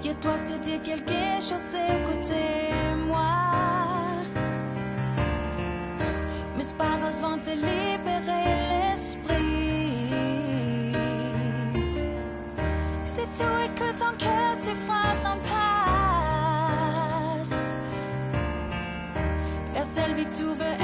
que toi c'était quelque chose, c'est côté moi. Mes paroles vont te libérer l'esprit. C'est tout et que ton cœur tu fasses en passe. Vers celle que tu veux